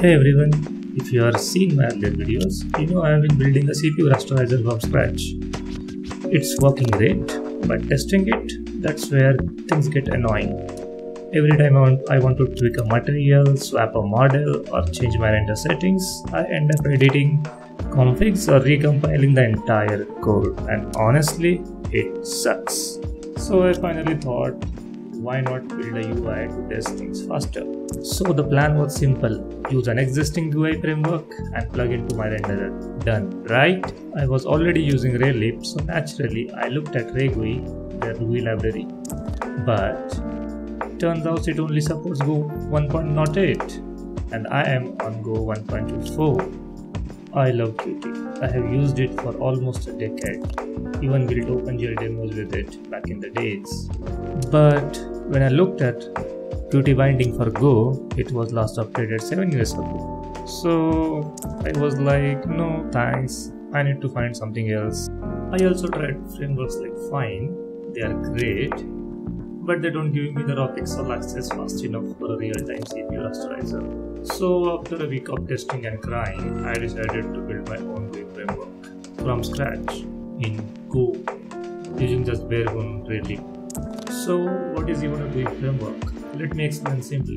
Hey everyone, if you are seeing my earlier videos, you know I have been building a CPU rasterizer from scratch. It's working great, but testing it, that's where things get annoying. Every time I want, I want to tweak a material, swap a model, or change my render settings, I end up editing configs or recompiling the entire code, and honestly, it sucks. So I finally thought, why not build a UI to test things faster? So the plan was simple use an existing UI framework and plug into my renderer. Done, right? I was already using Raylib, so naturally I looked at RayGUI, their GUI library. But turns out it only supports Go 1.08 and I am on Go 1.24. I love Qt. I have used it for almost a decade. Even built OpenGL demos with it back in the days. But when I looked at Qt binding for Go, it was last updated 7 years ago. So I was like, no thanks, I need to find something else. I also tried frameworks like Fyne, they are great, but they don't give me the raw pixel access fast enough for a real-time CPU rasterizer. So after a week of testing and crying, I decided to build my own GUI framework from scratch in Go using just bare bones Raylib. So what is even a GUI framework? Let me explain simply.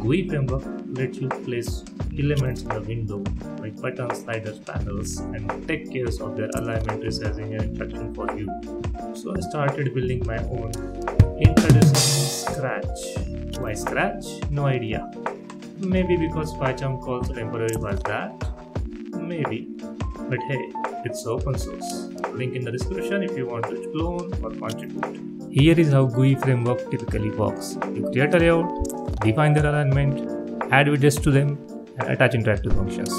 GUI framework lets you place elements in the window like buttons, sliders, panels and take care of their alignment, resizing and interaction for you. So I started building my own introducing Scratch. Why Scratch? No idea. Maybe because PyCharm calls temporary was that? Maybe. But hey, it's open source. Link in the description if you want to clone or contribute. Here is how GUI framework typically works. You create a layout, define their alignment, add widgets to them, and attach interactive functions.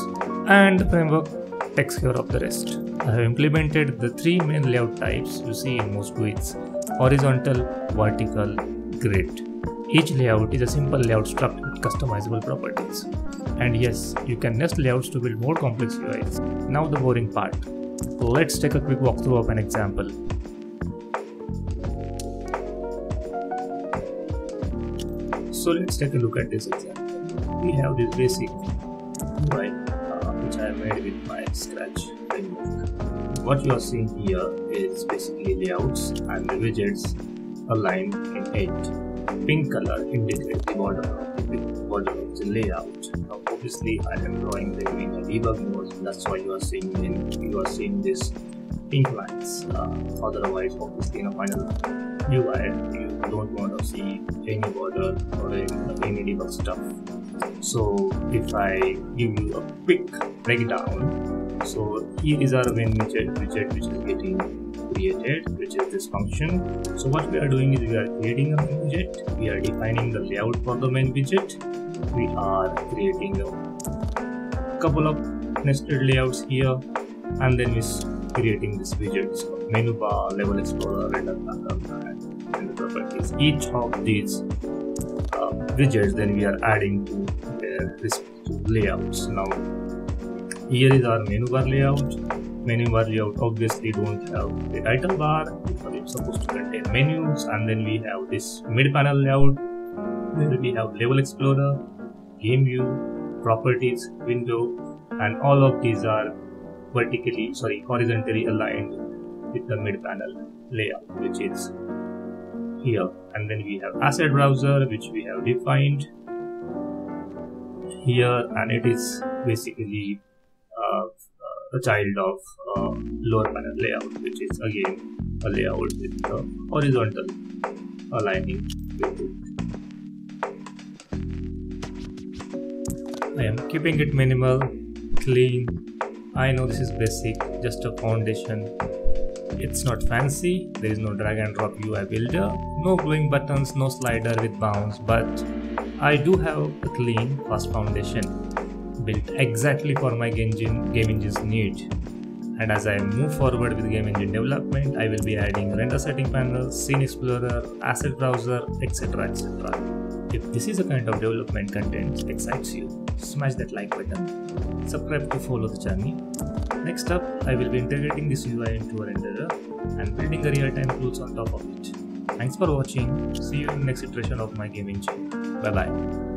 And the framework takes care of the rest. I have implemented the three main layout types you see in most GUIs horizontal, vertical, grid. Each layout is a simple layout struct with customizable properties. And yes, you can nest layouts to build more complex UIs. Now the boring part. Let's take a quick walkthrough of an example. So let's take a look at this example. We have this basic UI uh, which I made with my Scratch framework. What you are seeing here is basically layouts and widgets aligned in eight. Pink color indicates the border of the border of the layout. Now obviously I am drawing them in a debug mode. That's why you are seeing in you are seeing this pink lines. Uh, otherwise, obviously in a final UI don't want to see any border or any debug stuff. So if i give you a quick breakdown so here is our main widget, widget which is getting created which is this function. So what we are doing is we are creating a widget. We are defining the layout for the main widget. We are creating a couple of nested layouts here and then we're creating this widget. So menu bar level explorer and properties. Each of these uh, widgets then we are adding to their respective layouts. Now here is our menu bar layout. Menu bar layout obviously don't have the title bar because it's supposed to contain menus and then we have this mid panel layout where we have level explorer, game view, properties, window and all of these are vertically sorry horizontally aligned with the mid panel layout which is here and then we have asset browser which we have defined here and it is basically uh, a child of uh, lower panel layout which is again a layout with the horizontal aligning with it. I am keeping it minimal, clean. I know this is basic, just a foundation it's not fancy, there is no drag and drop UI builder, no glowing buttons, no slider with bounce, but I do have a clean, fast foundation built exactly for my game, engine, game engine's need. And as I move forward with game engine development, I will be adding render setting panel, scene explorer, asset browser, etc. etc. If this is the kind of development content that excites you, smash that like button, subscribe to follow the journey. Next up, I will be integrating this UI into a renderer and building a real-time tools on top of it. Thanks for watching. See you in the next iteration of my game engine. Bye bye.